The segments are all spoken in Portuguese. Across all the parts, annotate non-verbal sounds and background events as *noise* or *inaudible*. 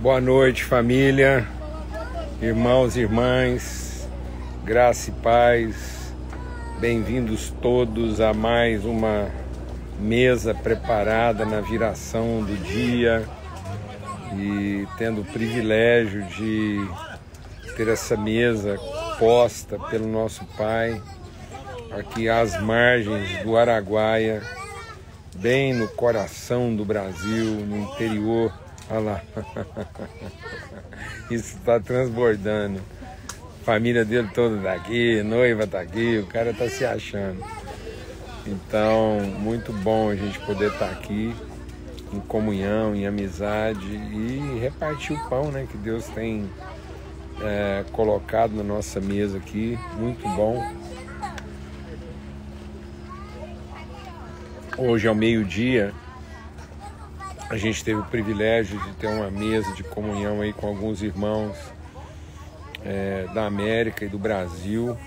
Boa noite, família, irmãos e irmãs, graça e paz. Bem-vindos todos a mais uma mesa preparada na viração do dia e tendo o privilégio de ter essa mesa posta pelo nosso Pai aqui às margens do Araguaia, bem no coração do Brasil, no interior. Olha lá, *laughs* isso está transbordando. Família dele toda daqui, noiva tá aqui, o cara tá se achando. Então, muito bom a gente poder estar tá aqui em comunhão, em amizade e repartir o pão, né, que Deus tem é, colocado na nossa mesa aqui, muito bom. Hoje ao meio-dia a gente teve o privilégio de ter uma mesa de comunhão aí com alguns irmãos é, da América e do Brasil,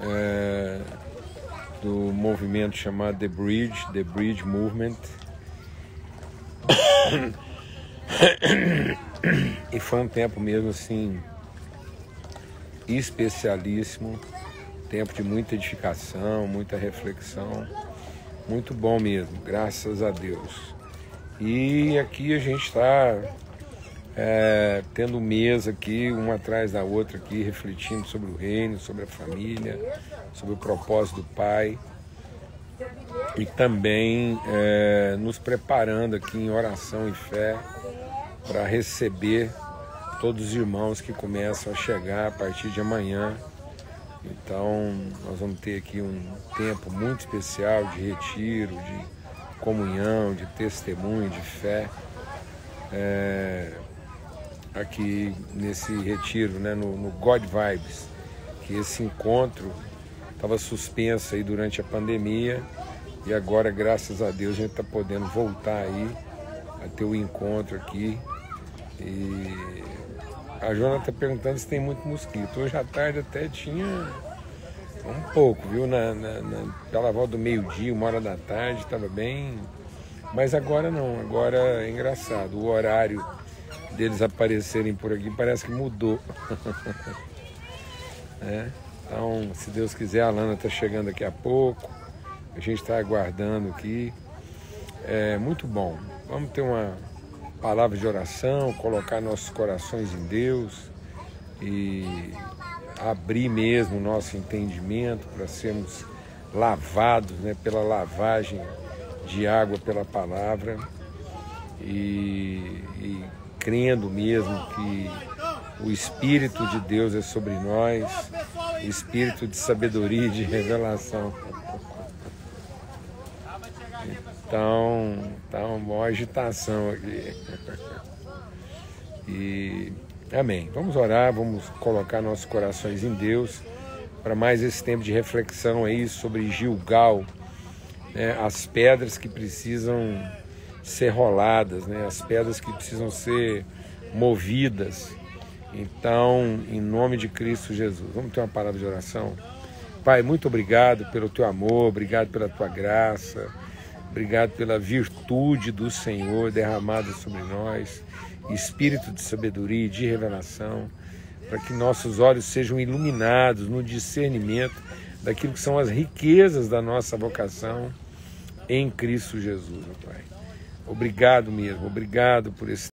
é, do movimento chamado The Bridge, The Bridge Movement. E foi um tempo mesmo assim especialíssimo, tempo de muita edificação, muita reflexão, muito bom mesmo, graças a Deus. E aqui a gente está é, tendo mesa aqui, uma atrás da outra aqui, refletindo sobre o reino, sobre a família, sobre o propósito do Pai e também é, nos preparando aqui em oração e fé para receber todos os irmãos que começam a chegar a partir de amanhã. Então, nós vamos ter aqui um tempo muito especial de retiro, de comunhão, de testemunho, de fé. É, aqui nesse retiro, né, no, no God Vibes, que esse encontro estava suspenso aí durante a pandemia e agora, graças a Deus, a gente está podendo voltar aí a ter o encontro aqui e a Jona está perguntando se tem muito mosquito. Hoje à tarde até tinha um pouco, viu? Na, na, na pela volta do meio-dia, uma hora da tarde, estava bem. Mas agora não, agora é engraçado. O horário deles aparecerem por aqui parece que mudou. *laughs* é? Então, se Deus quiser, a Lana está chegando daqui a pouco. A gente está aguardando aqui. É muito bom. Vamos ter uma palavra de oração, colocar nossos corações em Deus e abrir mesmo nosso entendimento para sermos lavados né, pela lavagem de água pela palavra e, e crendo mesmo que o Espírito de Deus é sobre nós, Espírito de sabedoria e de revelação. Então, tá uma boa agitação aqui. *laughs* E amém. Vamos orar, vamos colocar nossos corações em Deus para mais esse tempo de reflexão aí sobre Gilgal, né? as pedras que precisam ser roladas, né? as pedras que precisam ser movidas. Então, em nome de Cristo Jesus, vamos ter uma palavra de oração. Pai, muito obrigado pelo teu amor, obrigado pela tua graça. Obrigado pela virtude do Senhor derramada sobre nós, espírito de sabedoria e de revelação, para que nossos olhos sejam iluminados no discernimento daquilo que são as riquezas da nossa vocação em Cristo Jesus, meu Pai. Obrigado mesmo, obrigado por esse